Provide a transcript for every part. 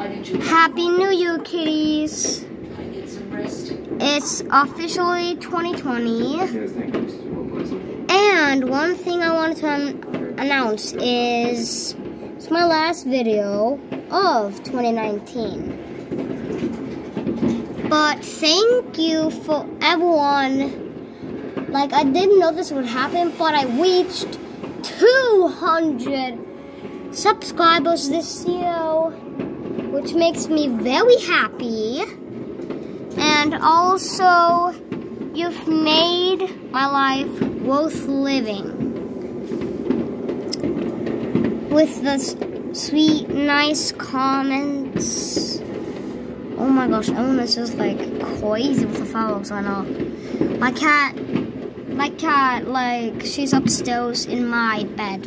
Happy New Year, kitties! It's officially 2020. And one thing I wanted to an announce is it's my last video of 2019. But thank you for everyone. Like, I didn't know this would happen, but I reached 200 subscribers this year, which makes me very happy. And also, you've made my life worth living. With the sweet, nice comments. Oh my gosh, is just like crazy with the fireworks right now. My cat, my cat, like, she's upstairs in my bed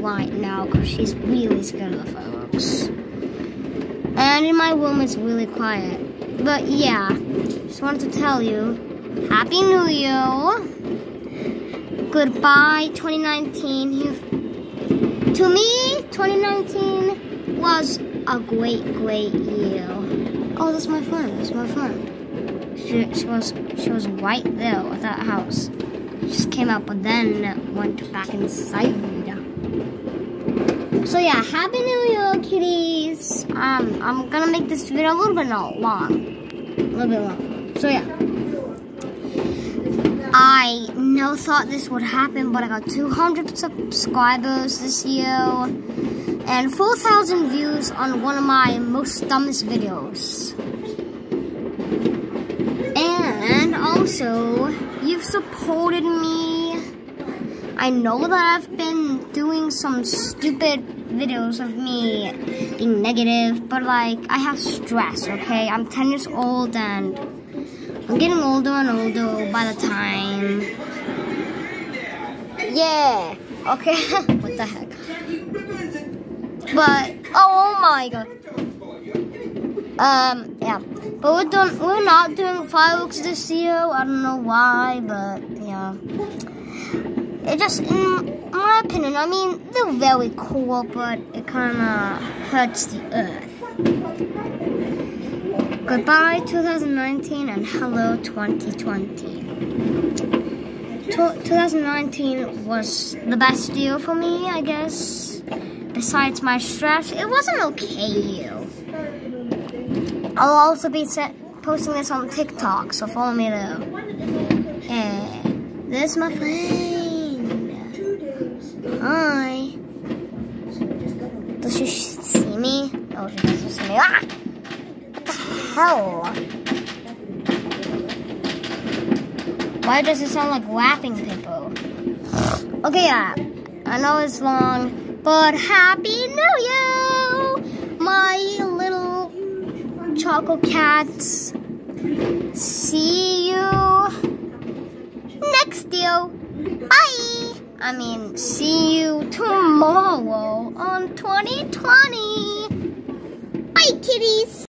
right now because she's really scared of the fireworks. And in my room, it's really quiet. But yeah, just wanted to tell you, Happy New Year. Goodbye, 2019. You've, to me, 2019 was a great, great year. Oh, that's my friend. That's my friend. She, she was she was right there at that house. She just came out, but then went back inside. So yeah, happy New Year, kitties. Um, I'm gonna make this video a little bit long, a little bit long. So yeah. I never thought this would happen, but I got 200 subscribers this year and 4,000 views on one of my most dumbest videos. And also, you've supported me. I know that I've been doing some stupid videos of me being negative, but like, I have stress, okay? I'm 10 years old and I'm getting older and older by the time. Yeah. Okay. what the heck? But oh my god. Um. Yeah. But we're doing. We're not doing fireworks this year. I don't know why, but yeah. It just, in my opinion, I mean, they're very cool, but it kind of hurts the earth. Goodbye 2019 and hello 2020. 2019 was the best year for me, I guess. Besides my stress, it was an okay year. I'll also be posting this on TikTok, so follow me there. Yeah, this is my friend. Hi. Does she see me? Oh, she doesn't see me. Ah! hell? Why does it sound like wrapping paper? Okay, yeah, I know it's long, but Happy New Year, my little chocolate cats. See you next year. Bye. I mean, see you tomorrow on 2020. Bye, kitties.